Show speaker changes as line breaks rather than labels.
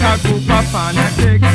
Chicago, Papa, and I take